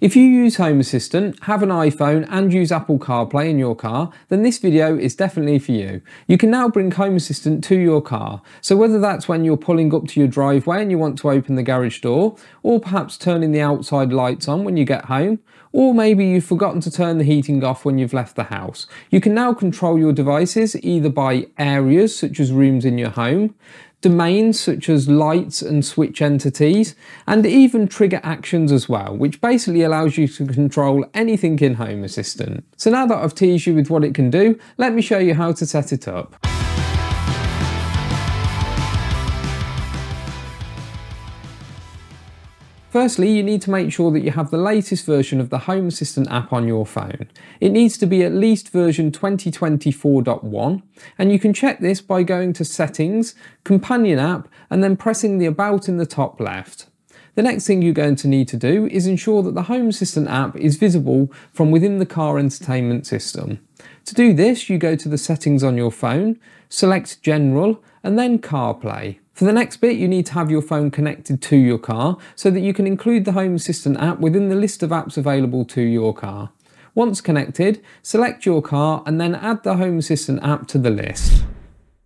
If you use Home Assistant, have an iPhone and use Apple CarPlay in your car, then this video is definitely for you. You can now bring Home Assistant to your car. So whether that's when you're pulling up to your driveway and you want to open the garage door, or perhaps turning the outside lights on when you get home, or maybe you've forgotten to turn the heating off when you've left the house. You can now control your devices either by areas such as rooms in your home, domains such as lights and switch entities, and even trigger actions as well, which basically allows you to control anything in Home Assistant. So now that I've teased you with what it can do, let me show you how to set it up. Firstly, you need to make sure that you have the latest version of the Home Assistant app on your phone. It needs to be at least version 2024.1 and you can check this by going to Settings, Companion App and then pressing the About in the top left. The next thing you're going to need to do is ensure that the Home Assistant app is visible from within the car entertainment system. To do this, you go to the settings on your phone, select General and then CarPlay. For the next bit, you need to have your phone connected to your car so that you can include the Home Assistant app within the list of apps available to your car. Once connected, select your car and then add the Home Assistant app to the list.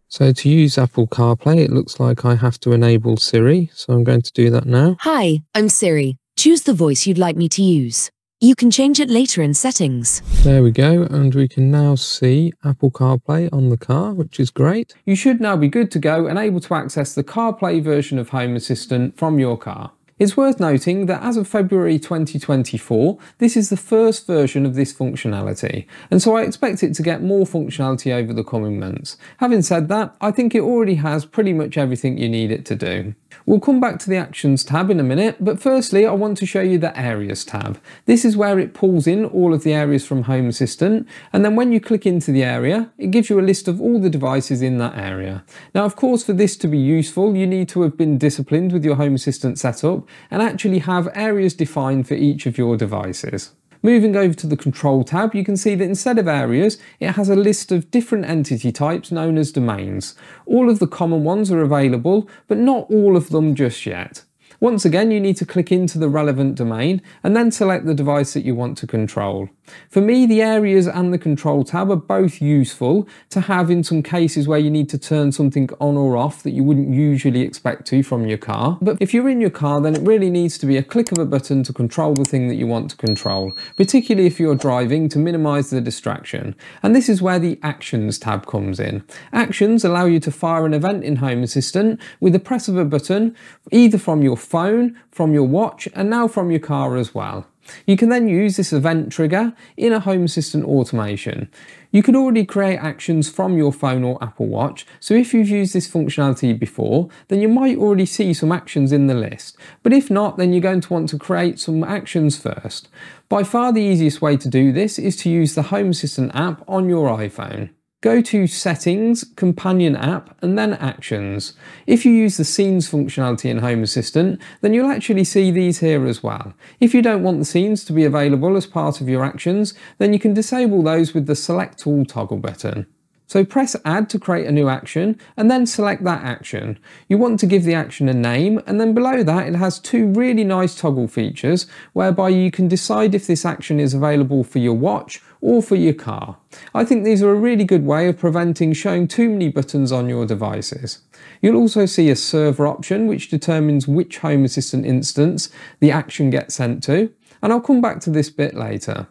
So to use Apple CarPlay, it looks like I have to enable Siri, so I'm going to do that now. Hi, I'm Siri. Choose the voice you'd like me to use. You can change it later in settings. There we go, and we can now see Apple CarPlay on the car, which is great. You should now be good to go and able to access the CarPlay version of Home Assistant from your car. It's worth noting that as of February 2024, this is the first version of this functionality, and so I expect it to get more functionality over the coming months. Having said that, I think it already has pretty much everything you need it to do. We'll come back to the Actions tab in a minute, but firstly I want to show you the Areas tab. This is where it pulls in all of the areas from Home Assistant, and then when you click into the area, it gives you a list of all the devices in that area. Now of course for this to be useful, you need to have been disciplined with your Home Assistant setup and actually have areas defined for each of your devices. Moving over to the Control tab, you can see that instead of areas, it has a list of different entity types known as domains. All of the common ones are available, but not all of them just yet. Once again, you need to click into the relevant domain and then select the device that you want to control. For me, the areas and the control tab are both useful to have in some cases where you need to turn something on or off that you wouldn't usually expect to from your car. But if you're in your car, then it really needs to be a click of a button to control the thing that you want to control, particularly if you're driving to minimize the distraction. And this is where the Actions tab comes in. Actions allow you to fire an event in Home Assistant with the press of a button, either from your phone, from your watch, and now from your car as well. You can then use this event trigger in a Home Assistant automation. You could already create actions from your phone or Apple Watch, so if you've used this functionality before, then you might already see some actions in the list. But if not, then you're going to want to create some actions first. By far the easiest way to do this is to use the Home Assistant app on your iPhone. Go to Settings, Companion App, and then Actions. If you use the Scenes functionality in Home Assistant, then you'll actually see these here as well. If you don't want the scenes to be available as part of your actions, then you can disable those with the Select All toggle button. So press add to create a new action and then select that action. You want to give the action a name and then below that it has two really nice toggle features whereby you can decide if this action is available for your watch or for your car. I think these are a really good way of preventing showing too many buttons on your devices. You'll also see a server option which determines which Home Assistant instance the action gets sent to and I'll come back to this bit later.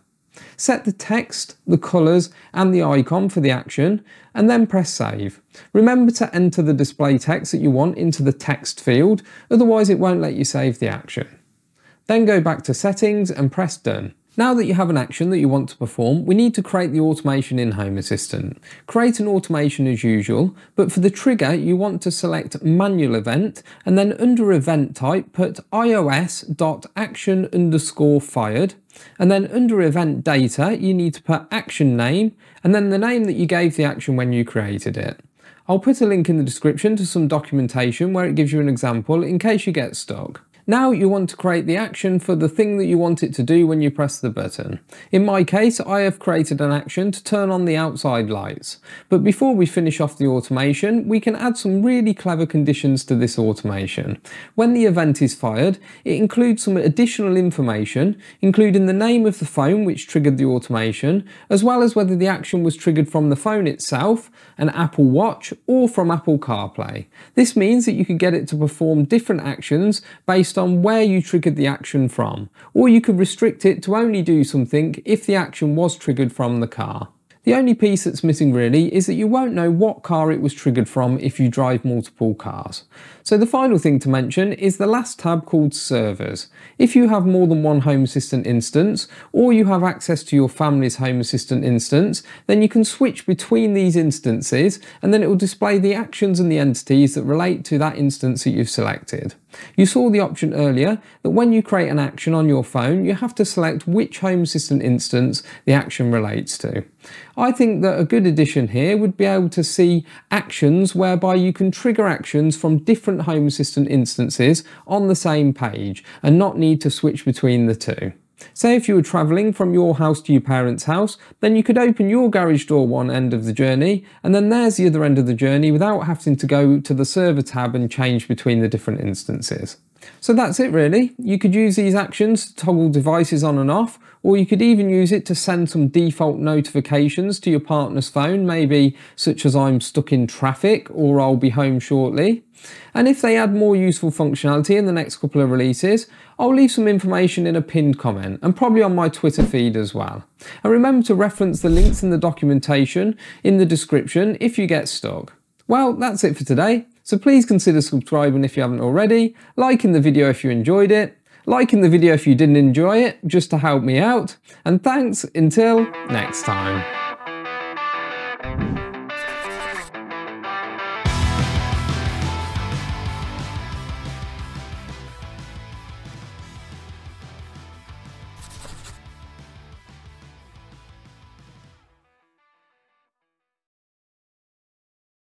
Set the text, the colours and the icon for the action and then press save. Remember to enter the display text that you want into the text field, otherwise it won't let you save the action. Then go back to settings and press done. Now that you have an action that you want to perform, we need to create the automation in Home Assistant. Create an automation as usual, but for the trigger you want to select manual event and then under event type put ios.action underscore fired and then under event data you need to put action name and then the name that you gave the action when you created it. I'll put a link in the description to some documentation where it gives you an example in case you get stuck. Now you want to create the action for the thing that you want it to do when you press the button. In my case, I have created an action to turn on the outside lights. But before we finish off the automation, we can add some really clever conditions to this automation. When the event is fired, it includes some additional information, including the name of the phone which triggered the automation, as well as whether the action was triggered from the phone itself, an Apple Watch, or from Apple CarPlay. This means that you can get it to perform different actions based on where you triggered the action from, or you could restrict it to only do something if the action was triggered from the car. The only piece that's missing really is that you won't know what car it was triggered from if you drive multiple cars. So the final thing to mention is the last tab called servers. If you have more than one Home Assistant instance, or you have access to your family's Home Assistant instance, then you can switch between these instances and then it will display the actions and the entities that relate to that instance that you've selected. You saw the option earlier that when you create an action on your phone, you have to select which Home Assistant instance the action relates to. I think that a good addition here would be able to see actions whereby you can trigger actions from different Home Assistant instances on the same page and not need to switch between the two. Say if you were travelling from your house to your parents' house, then you could open your garage door one end of the journey, and then there's the other end of the journey without having to go to the server tab and change between the different instances. So that's it really. You could use these actions to toggle devices on and off, or you could even use it to send some default notifications to your partner's phone, maybe such as I'm stuck in traffic or I'll be home shortly. And if they add more useful functionality in the next couple of releases, I'll leave some information in a pinned comment and probably on my Twitter feed as well. And remember to reference the links in the documentation in the description if you get stuck. Well, that's it for today. So please consider subscribing if you haven't already, liking the video if you enjoyed it, liking the video if you didn't enjoy it, just to help me out, and thanks until next time.